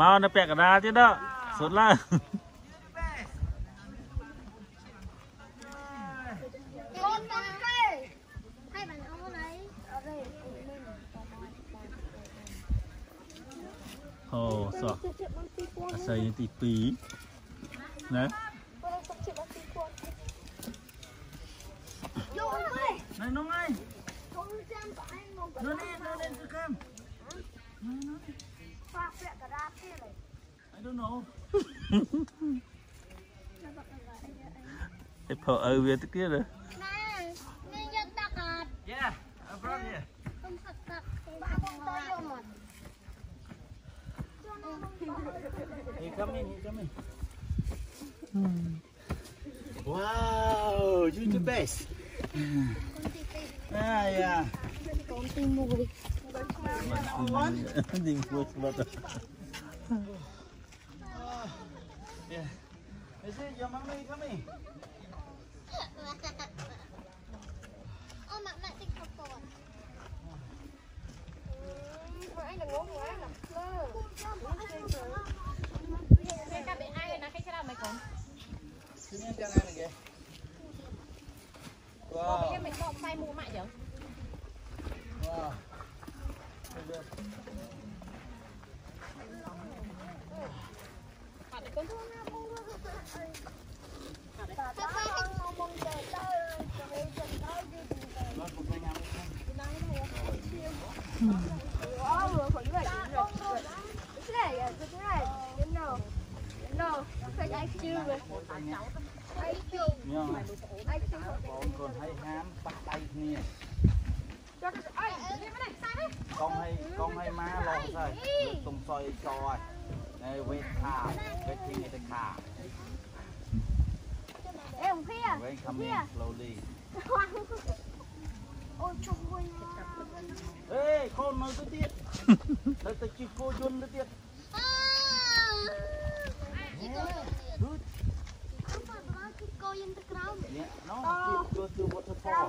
មកនៅពាក់កណ្ដាលទៀតដល់សុទ្ធឡើយអូសោះអាស័យទី2ណា don't know. They put over together. Yeah, I brought you. He come in, he come in. Wow, you're the best. Ah, yeah. Your mommy coming? Ô mẹ mẹ thích học cọt anh đừng ngố quá là Các bạn ai nói cái nào mày cũng Sini yang jangan lagi. Wow. cái mình có sai mua mại vậy Nhưng bọn còn hám bắt. Con hay con hay má lo rồi. Tung soi cho. Này về khả, về thì người ta khả. Em kia slowly, ôi in slowly. មើលទៅទៀតនៅទៅជិះគោយន្តទៅទៀតគឺអត់បើជិះគោយន្តទៅក្រោមនេះនោះជិះទៅ waterfall